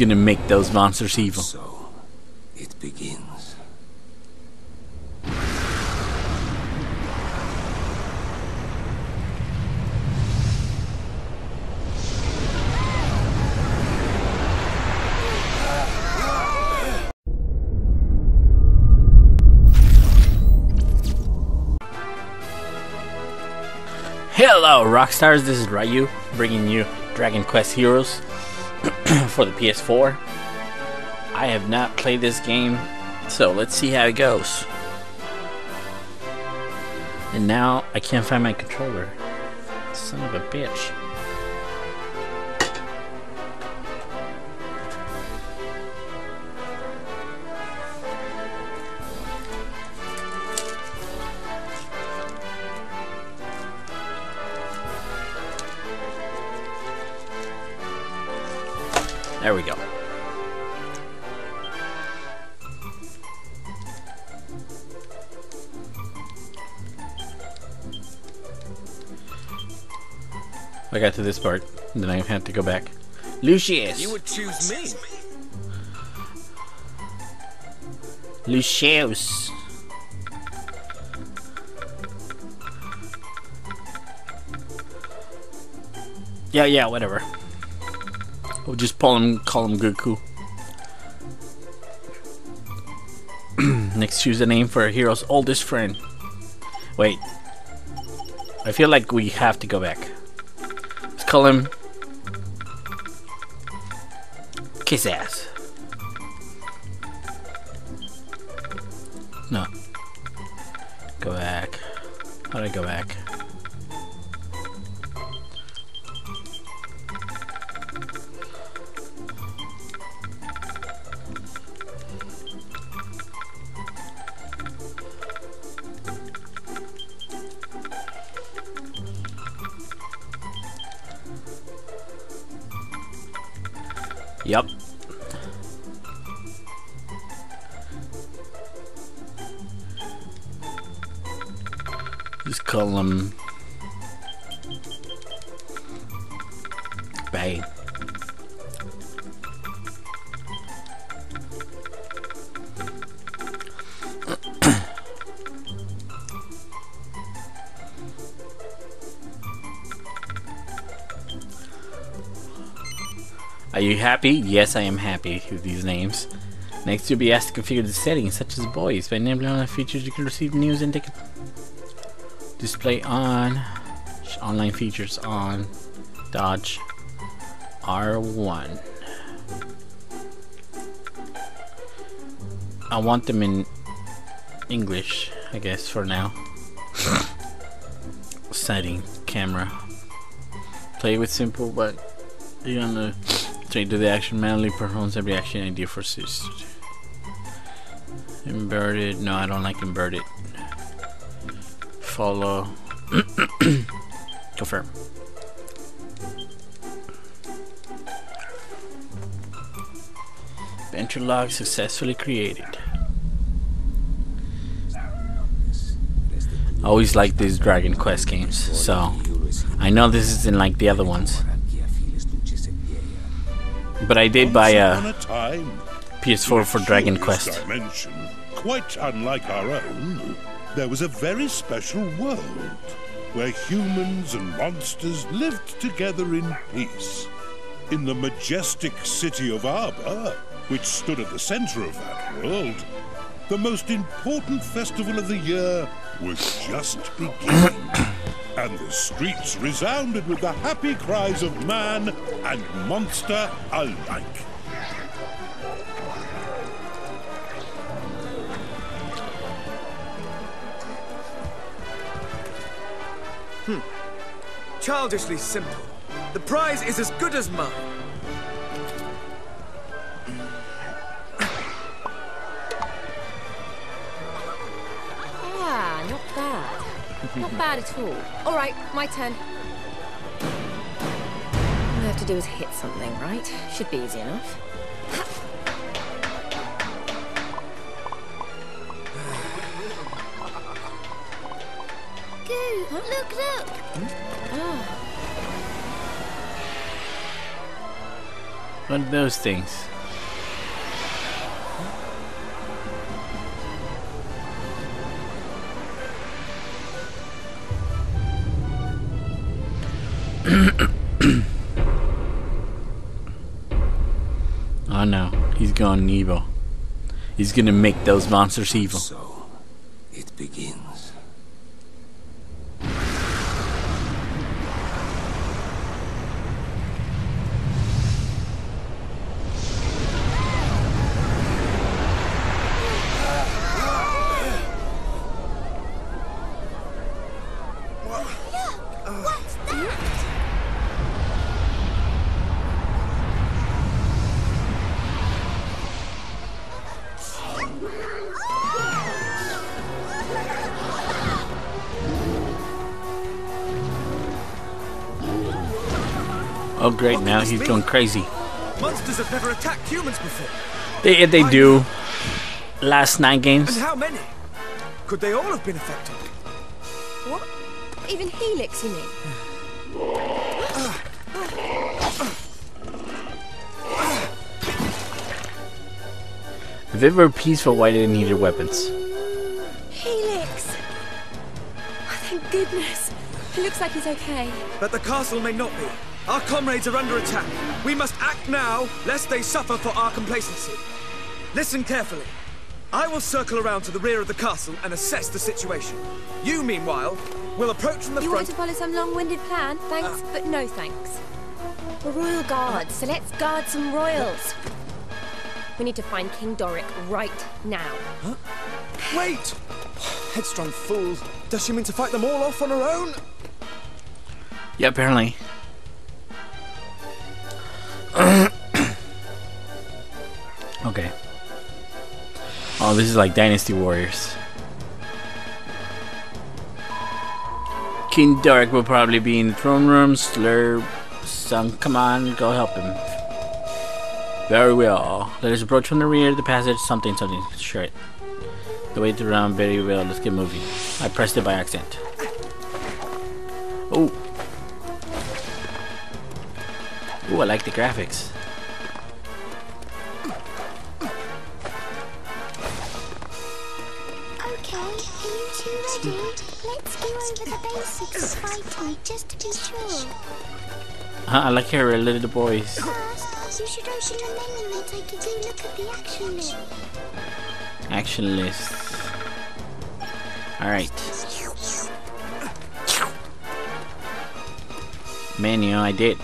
gonna make those monsters evil. So, it begins. Hello, Rockstars. This is Ryu, bringing you Dragon Quest Heroes for the PS4. I have not played this game, so let's see how it goes. And now I can't find my controller. Son of a bitch. There we go. I got to this part, and then I had to go back. Luceus! You would choose me. Luceus! Yeah, yeah, whatever. We'll just call him, call him Goku. Next, choose a name for a hero's oldest friend. Wait. I feel like we have to go back. Let's call him... Kiss Ass. Call Bay. Are you happy? Yes, I am happy with these names. Next, you'll be asked to configure the settings, such as voice. By enabling on features, you can receive news and take display on, online features on, dodge R1. I want them in English, I guess, for now. Setting, camera. Play with simple, but you're gonna Straight to the action manually performs every action idea for assist. Inverted. No, I don't like inverted. Follow. Confirm. Venture log successfully created. I always like these Dragon Quest games, so I know this isn't like the other ones. But I did buy uh, a PS4 for Dragon Quest. Dimension, quite unlike our own, there was a very special world where humans and monsters lived together in peace. In the majestic city of Arba, which stood at the center of that world, the most important festival of the year was just beginning. and the streets resounded with the happy cries of man and monster alike. Childishly simple. The prize is as good as mine. Ah, not bad. Not bad at all. All right, my turn. All I have to do is hit something, right? Should be easy enough. What are those things? oh no, he's gone evil. He's gonna make those monsters evil. So, it begins. Oh great, What now he's be? going crazy. Monsters have never attacked humans before. They they do. Last nine And games. how many? Could they all have been affected? What? Even Healix, you mean? If they were peaceful, why did they need their weapons? Healix! Oh, thank goodness. It looks like he's okay. But the castle may not be. Our comrades are under attack. We must act now, lest they suffer for our complacency. Listen carefully. I will circle around to the rear of the castle and assess the situation. You, meanwhile, will approach from the You want to follow some long-winded plan? Thanks, uh. but no thanks. We're royal guards, so let's guard some royals. We need to find King Doric right now. Wait! Headstrong fool. Does she mean to fight them all off on her own? Yeah, apparently. Okay. Oh, this is like Dynasty Warriors. King Doric will probably be in the throne room. Slurp, some, come on, go help him. Very well. Let us approach from the rear of the passage. Something, something. Sure. The way to run. Very well. Let's get moving. I pressed it by accident. Oh. Ooh, I like the graphics. Basics fighting just to be sure. I like her uh, boys. Menu and take a action list. Action list. Alright. Menu, I did.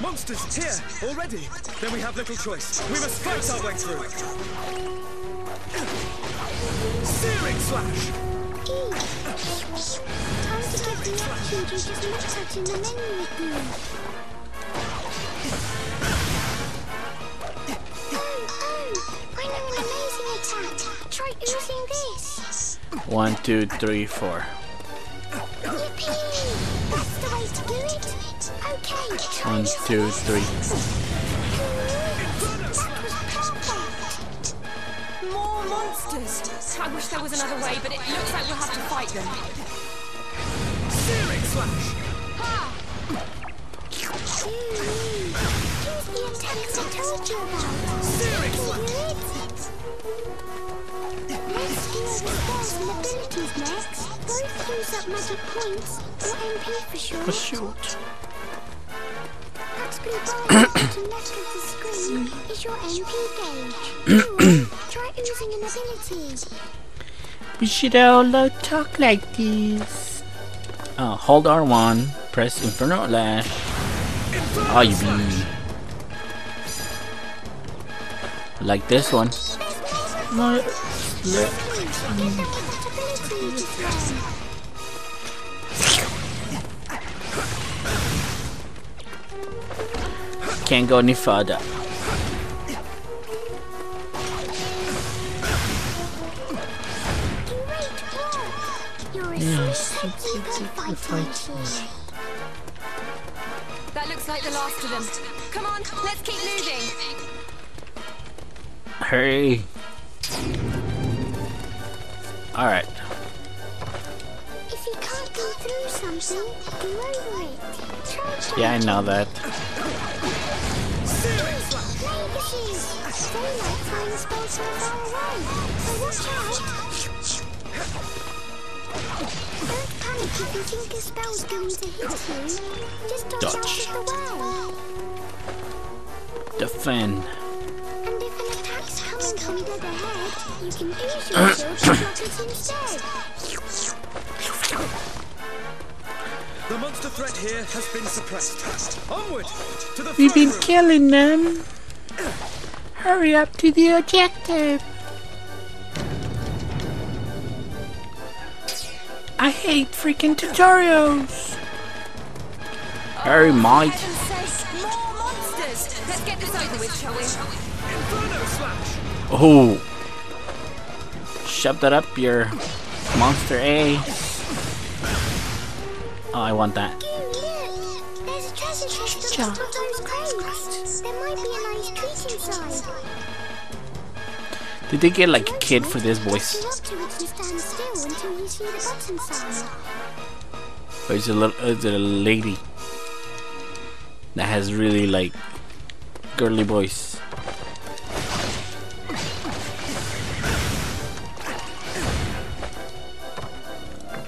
Monsters here already. Then we have little choice. We must fight our way through. Searing slash. Time to get the action you just looked at in the menu again. Oh, oh, I know an amazing attack. Try using this. One, two, three, four. Yippee! That's the way to do it. Okay, try One, two, three. More monsters! I wish there was another way, but it looks like we'll have to fight them. Searing slash. Use the attacks I told you about. Searing slash. you? Let's do the spells and abilities next. Both use up magic points, or MP for short. Oh, shoot. That blue bar at the left of the screen is your MP gauge. Try using an ability. We should all uh, talk like this. Uh, hold R1, press Inferno Lash. Oh, you be. Like this one. No, That ability you just learned. Can't go any further. You're a super fighting. That looks like the last of them. Come on, let's keep moving. Hurry. Alright. If you can't go through something, go over it. Try Yeah, I know that. witches. They like throwing spells from far away, so watch out. it instead. The monster threat here has been suppressed. Onward to the We've been room. killing them. Hurry up to the objective. I hate freaking tutorials. Hurry, oh, mate. Heaven's sake, more monsters! Let's get this over with, shall we? Inferno slash. Oh. Shove that up your monster A. Oh, I want that. There's a treasure chest on top of crates. There might be a nice treat inside. Did they get like a kid for this voice? Go up to it and stand still until you see the button sign. Or is it a, little, is it a lady that has really like girly voice?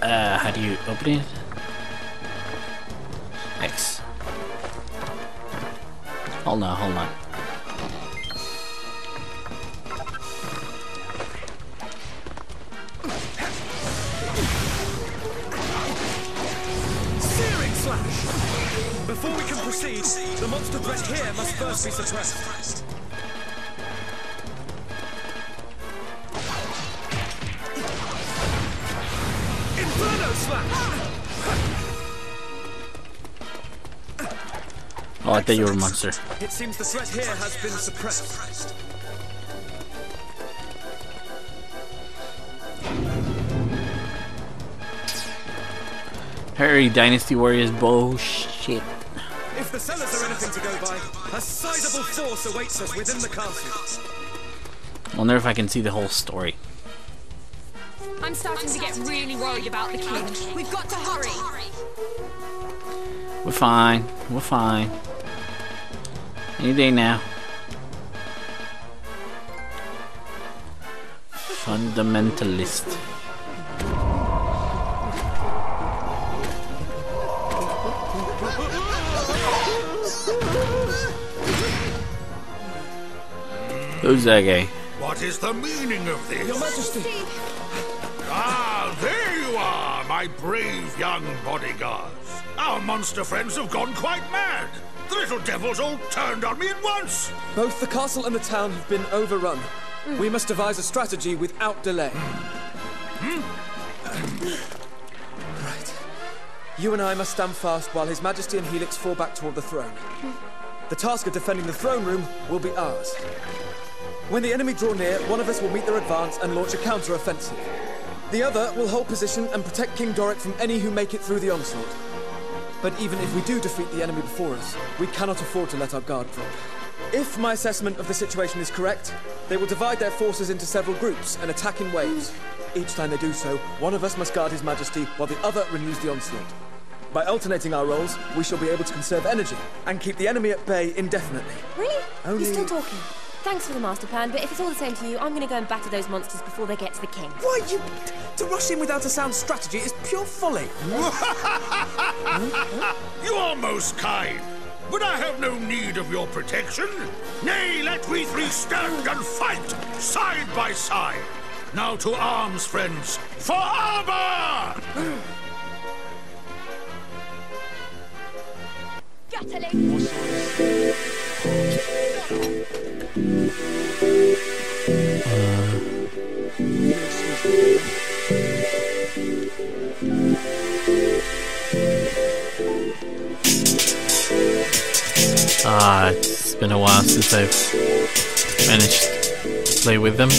Uh, how do you open it? X. Hold on, hold on. Before we can proceed, the monster threat here must first be suppressed. Inferno slash. Oh, I thought you were a monster. It seems the threat here has been suppressed. Hurry, Dynasty Warriors bullshit. If the cellars are anything to go by, a sizable force awaits us within the castle. Wonder if I can see the whole story. I'm starting to get really worried about the king. We've got to hurry. We're fine. We're fine. Any day now. Fundamentalist. Who's that guy? What is the meaning of this? Your Majesty, Ah, there you are, my brave young bodyguards. Our monster friends have gone quite mad. The little devils all turned on me at once. both the castle and the town have been overrun. Hmm. We must devise a strategy without delay. Hmm. Right. You and I must stand fast while His Majesty and Healix fall back toward the throne. Hmm. The task of defending the throne room will be ours. When the enemy draw near, one of us will meet their advance and launch a counter-offensive. The other will hold position and protect King Doric from any who make it through the onslaught. But even if we do defeat the enemy before us, we cannot afford to let our guard drop. If my assessment of the situation is correct, they will divide their forces into several groups and attack in waves. Each time they do so, one of us must guard His Majesty while the other renews the onslaught. By alternating our roles, we shall be able to conserve energy and keep the enemy at bay indefinitely. Really? Only- You're still talking. Thanks for the master plan, but if it's all the same to you, I'm going to go and batter those monsters before they get to the king. Why, you... To rush in without a sound strategy is pure folly. You are most kind, but I have no need of your protection. Nay, let we three stand and fight, side by side. Now to arms, friends, for armor! Ah, it's been a while since I've managed to play with them.